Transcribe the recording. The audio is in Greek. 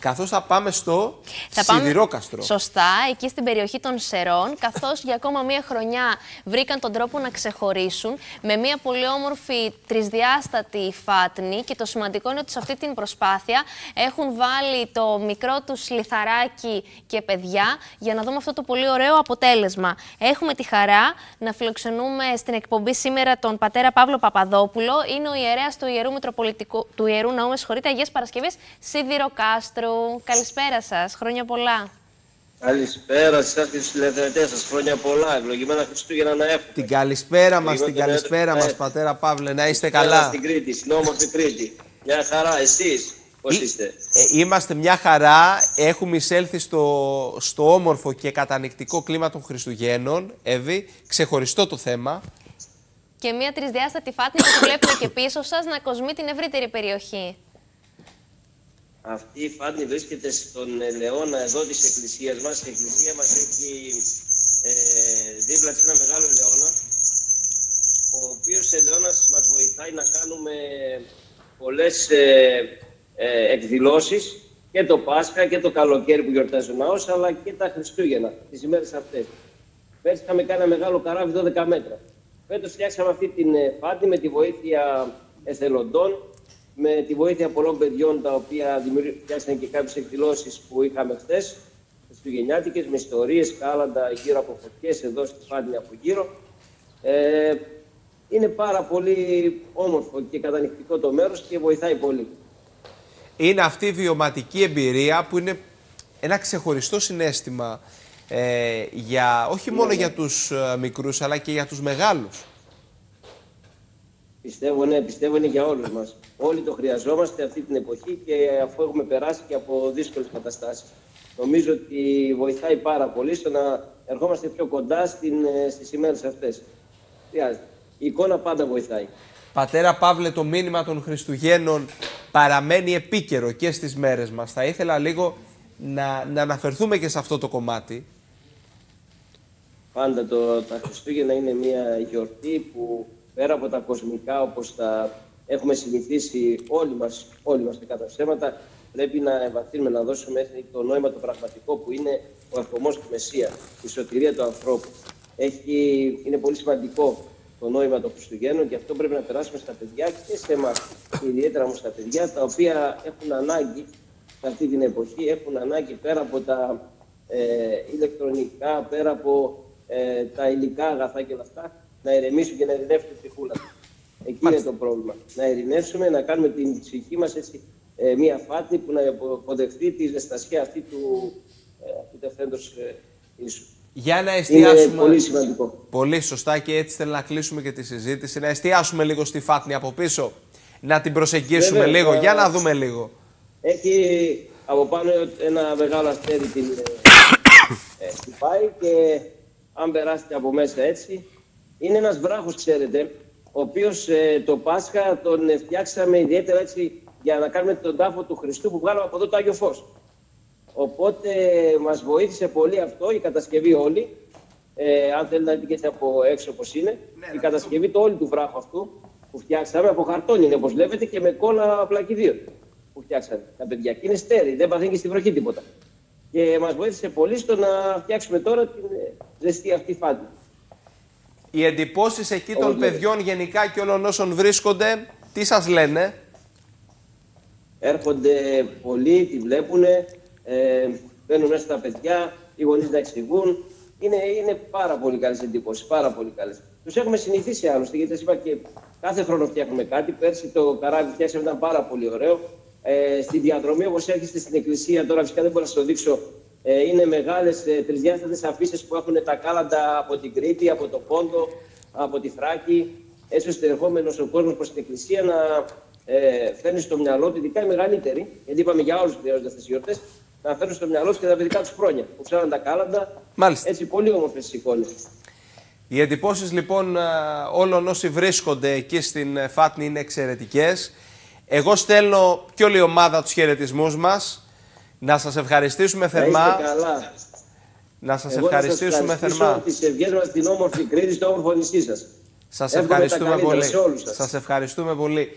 καθώς θα πάμε στο Θα πάμε- Σιδηρόκαστρο. Σωστά, εκεί στην περιοχή των Σερών, καθώς για ακόμα μία χρονιά βρήκαν τον τρόπο να ξεχωρίσουν με μία πολύ όμορφη τρισδιάστατη φάτνη. Και το σημαντικό είναι ότι σε αυτή την προσπάθεια έχουν βάλει το μικρό τους λιθαράκι και παιδιά για να δούμε αυτό το πολύ ωραίο αποτέλεσμα. Έχουμε τη χαρά να φιλοξενούμε στην εκπομπή σήμερα τον πατέρα Παύλο Παπαδόπουλο. Είναι ο ιερέας του Ιερού Μητροπολιτικού του Ιερού Ναού, με συγχωρείτε, Αγίας Παρασκευής Σιδηροκάστρου. Καλησπέρα σας, χρόνια πολλά. Καλησπέρα σε εσά και στους τηλεθεατές σας. Χρόνια πολλά. Ευλογημένα Χριστούγεννα να έχουμε. Την καλησπέρα μας, Εγώ την τον καλησπέρα έτρεπα, μας, ε. πατέρα Παύλε, να είστε Καλησπέρα καλά. Στην Κρήτη, στην όμορφη Κρήτη. Μια χαρά, εσείς πώς Εί- είστε; Ε, είμαστε μια χαρά. Έχουμε εισέλθει στο, στο όμορφο και κατανυκτικό κλίμα των Χριστουγέννων. Εύη, ξεχωριστό το θέμα. Και μία τρισδιάστατη φάτνη που τη βλέπουμε και πίσω σας να κοσμεί την ευρύτερη περιοχή. Αυτή η φάτνη βρίσκεται στον Ελαιώνα εδώ της εκκλησίας μας. Η εκκλησία μας έχει ε, δίπλα της ένα μεγάλο ελαιώνα, ο οποίος ελαιώνας μας βοηθάει να κάνουμε πολλές ε, ε, εκδηλώσεις και το Πάσχα και το καλοκαίρι που γιορτάζει ο ναός, αλλά και τα Χριστούγεννα, τις ημέρες αυτές. Πέρσι είχαμε κάνει ένα μεγάλο καράβι 12 μέτρα. Φέτος φτιάξαμε αυτή την ε, φάτη με τη βοήθεια εθελοντών, με τη βοήθεια πολλών παιδιών τα οποία δημιουργή- φτιάξαν και κάποιες εκδηλώσεις που είχαμε χθες, χριστουγεννιάτικες, με ιστορίες, κάλαντα γύρω από φωτιές εδώ στη φάτη από γύρω. Ε, είναι πάρα πολύ όμορφο και κατανοιχτικό το μέρος και βοηθάει πολύ. Είναι αυτή η βιωματική εμπειρία που είναι ένα ξεχωριστό συνέστημα ε, για, όχι μόνο για τους ε, μικρούς αλλά και για τους μεγάλους. Πιστεύω, ναι, πιστεύω είναι για όλους μας. Όλοι το χρειαζόμαστε αυτή την εποχή και αφού έχουμε περάσει και από δύσκολες καταστάσεις. Νομίζω ότι βοηθάει πάρα πολύ στο να ερχόμαστε πιο κοντά στην, ε, στις ημέρες αυτές. Χρειάζεται. Η εικόνα πάντα βοηθάει. Πατέρα Παύλε, το μήνυμα των Χριστουγέννων παραμένει επίκαιρο και στις μέρες μας. Θα ήθελα λίγο να, να αναφερθούμε και σε αυτό το κομμάτι. Πάντα το, τα Χριστούγεννα είναι μια γιορτή που πέρα από τα κοσμικά όπως τα έχουμε συνηθίσει όλοι μας, όλοι μας κατά ψέματα, πρέπει να εμβαθύνουμε, να δώσουμε έτσι το νόημα το πραγματικό που είναι ο ερχομός του Μεσσία, η σωτηρία του ανθρώπου. Έχει, είναι πολύ σημαντικό το νόημα των Χριστουγέννων και αυτό πρέπει να περάσουμε στα παιδιά και σε εμάς. Ιδιαίτερα όμως στα παιδιά τα οποία έχουν ανάγκη σε αυτή την εποχή, έχουν ανάγκη πέρα από τα ε, ηλεκτρονικά, πέρα από ε, τα υλικά αγαθά και όλα αυτά, να ηρεμήσουν και να ειρηνεύσουν τη ψυχούλα τους. Εκεί είναι το πρόβλημα. Να ειρηνεύσουμε, να κάνουμε την ψυχή μας έτσι ε, μία φάτνη που να αποδεχθεί τη ζεστασιά αυτή του, ε, του τεθέντος ε, Ιησού. Για να Είναι εστιάσουμε... πολύ σημαντικό. Πολύ σωστά και έτσι θέλω να κλείσουμε και τη συζήτηση. Να εστιάσουμε λίγο στη Φάτνη από πίσω. Να την προσεγγίσουμε Βέβαια, λίγο. θα- Για να δούμε λίγο. Έχει από πάνω ένα μεγάλο αστέρι την ε, ε, χτυπάει και αν περάσετε από μέσα έτσι, είναι ένας βράχος, ξέρετε, ο οποίος ε, το Πάσχα τον ε, φτιάξαμε ιδιαίτερα έτσι για να κάνουμε τον τάφο του Χριστού που βγάλαμε από εδώ το Άγιο Φως. Οπότε μας βοήθησε πολύ αυτό, η κατασκευή όλη, ε, αν θέλετε να δείτε και έτσι από έξω όπως είναι, η κατασκευή το όλη του βράχου αυτού που φτιάξαμε από χαρτόνι είναι όπως βλέπετε και με κόλλα πλακιδίων που φτιάξαμε τα παιδιά. Και είναι στέρι, δεν παθαίνει και στη βροχή τίποτα. Και μας βοήθησε πολύ στο να φτιάξουμε τώρα την ε, ζεστή αυτή φάτη. Οι εντυπώσεις εκεί των Όχι. παιδιών γενικά και όλων όσων βρίσκονται, τι σας λένε; Έρχονται πολλοί, τη βλέπουν, ε, μπαίνουν μέσα τα παιδιά, οι γονείς να εξηγούν. Είναι, είναι πάρα πολύ καλές εντυπώσεις, πάρα πολύ καλές. Τους έχουμε συνηθίσει άλλωστε, γιατί σας είπα και κάθε χρόνο φτιάχνουμε κάτι. Πέρσι το καράβι φτιάξαμε, ήταν πάρα πολύ ωραίο. Ε, στη διαδρομή, όπως έρχεστε στην εκκλησία, τώρα φυσικά δεν μπορώ να σας το δείξω, ε, είναι μεγάλες ε, τρισδιάστατες αφήσει που έχουν τα κάλαντα από την Κρήτη, από το Πόντο, από τη Θράκη. Έτσι ώστε ερχόμενος ο κόσμος προς την εκκλησία να ε, φέρνει στο μυαλό του, ειδικά οι μεγαλύτεροι, γιατί είπαμε για όλους χρειάζονται αυτές οι γιορτές, να φέρνουν στο μυαλό τους και τα παιδικά τους χρόνια. Που ξέραν τα κάλαντα. Μάλιστα. Έτσι, πολύ όμορφες εικόνες. Οι εντυπώσεις λοιπόν ε, όλων όσοι βρίσκονται εκεί στην ε, Φάτνη είναι εξαιρετικές. Εγώ στέλνω και όλη η ομάδα τους χαιρετισμούς μας. Να σας ευχαριστήσουμε Να είστε θερμά. καλά. Να σας Εγώ να σας ευχαριστήσουμε ευχαριστήσω θερμά. τις ευγές μας στην όμορφη Κρήτη, στο όμορφο νησί σας. Σας Εύχομαι τα ευχαριστούμε καλύτερα πολύ. σε όλους σας. Σας ευχαριστούμε πολύ.